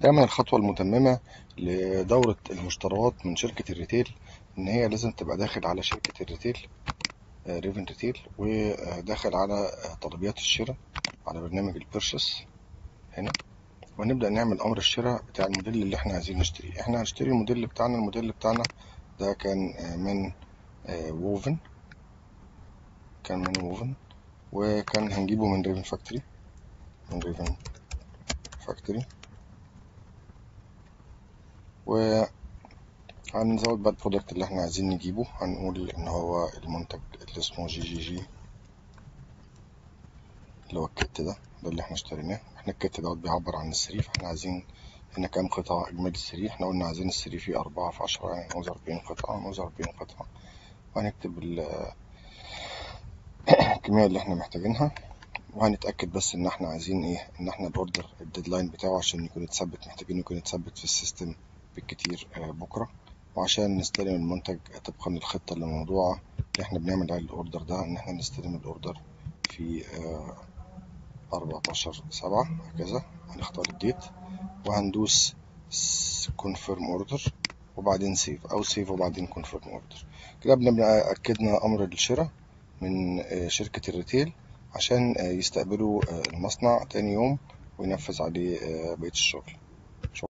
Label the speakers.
Speaker 1: دايما الخطوة المتممة لدورة المشتريات من شركة ال retail إن هي لازم تبقى داخل على شركة ال retail Raven Retail وداخل على طلبيات الشراء على برنامج ال purchase هنا. ونبدأ نعمل أمر الشراء بتاع الموديل اللي إحنا عايزين نشتريه. إحنا هنشتري الموديل بتاعنا الموديل بتاعنا ده كان من woven كان من woven وكان هنجيبه من Raven Factory من Raven Factory وهنزود بقى ال product اللي إحنا عايزين نجيبه. هنقول إن هو المنتج اللي اسمه GGG اللي هو ال kit ده ده اللي إحنا اشتريناه. إحنا ال kit دوت بيعبر عن السري فاحنا عايزين هنا كام قطعة؟ اجمالي السري إحنا قلنا عايزين السري فيه أربعة في عشرة يعني نوزع أربعين قطعة نوزع أربعين قطعة. وهنكتب الكمية اللي إحنا محتاجينها. وهنتأكد بس إن إحنا عايزين إيه؟ إن إحنا ال order ال deadline بتاعه عشان يكون يتثبت محتاجين يكون يتثبت في ال system. بالكتير بكرة. وعشان نستلم المنتج طبقا للخطة اللي موضوعة اللي إحنا بنعمل على ال order ده إن إحنا نستلم ال order في أربعتاشر سبعة هكذا. هنختار ال date وهندوس confirm order وبعدين save أو save وبعدين confirm order كده بنبقى أكدنا أمر الشراء من شركة الريتيل عشان يستقبلوا المصنع تاني يوم وينفذ عليه بقية الشغل.